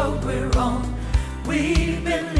road we're on. We've been